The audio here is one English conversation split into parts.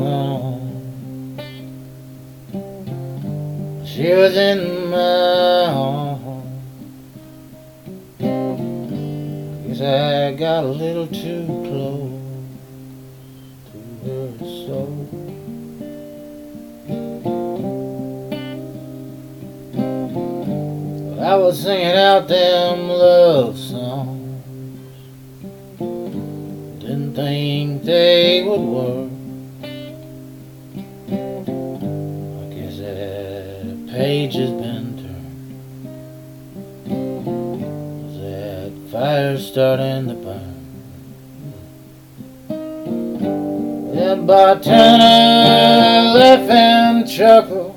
song. She was in my arms. Guess I got a little too close to her soul. I was singing out them love songs. Didn't think they would work. I guess that page has been turned. That fire starting to burn? That bartender laugh and chuckle.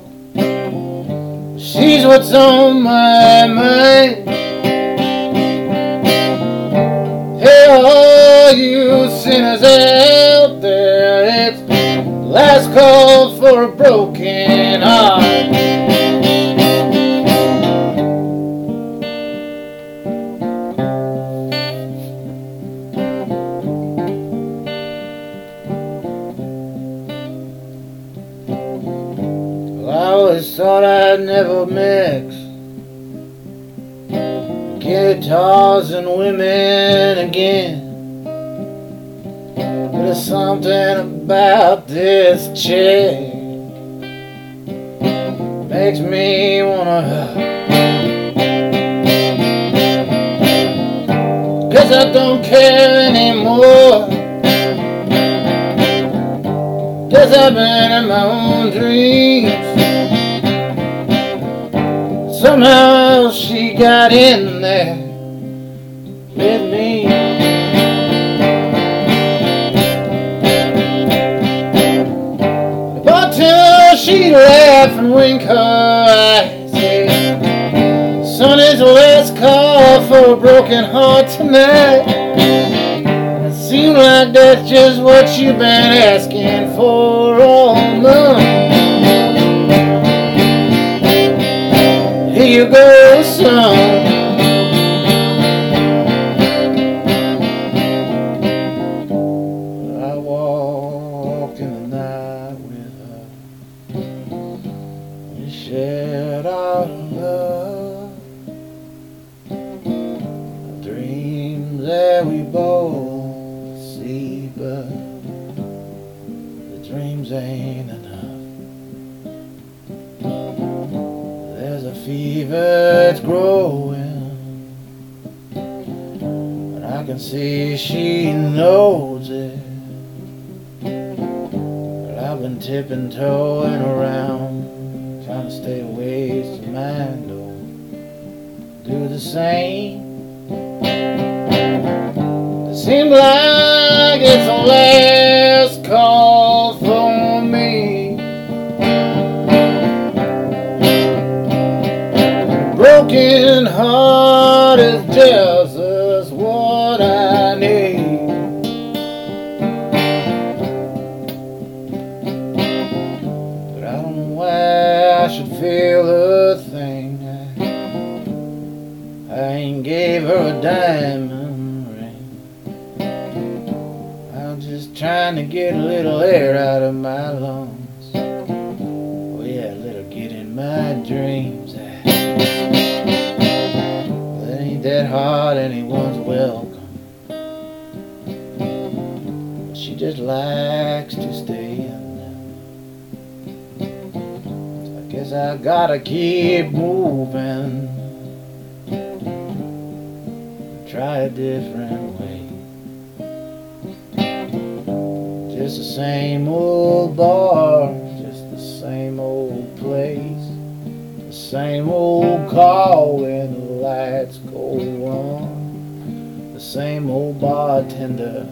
She's what's on my mind. Hey, all you sinners last call for a broken heart. I always thought I'd never mix guitars and women again. There's something about this chick makes me wanna. Cause I don't care anymore. Cause I've been in my own dreams. Somehow she got in there Son, it's a last call for a broken heart tonight. It seems like that's just what you've been asking for all month. Here you go, son. That we both see, but the dreams ain't enough. There's a fever, that's growing. And I can see she knows it. But I've been tipping toeing around, trying to stay away from my don't do the same. It seems like it's the last call for me. broken heart is just what I need. But I don't know why I should feel a thing. I, ain't gave her a diamond trying to get a little air out of my lungs. Oh yeah, a little get in my dreams. Well, it ain't that hard, anyone's welcome. But she just likes to stay in them. I guess I gotta keep moving. Try a different Just the same old bar, just the same old place. The same old call when the lights go on. The same old bartender,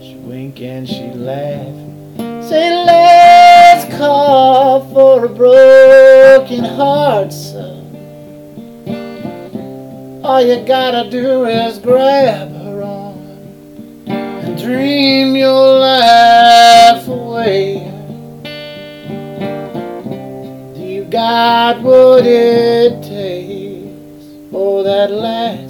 she wink and she laugh. Say, let's call for a broken heart, son. All you gotta do is grab dream your life away. Do you got what it takes for that last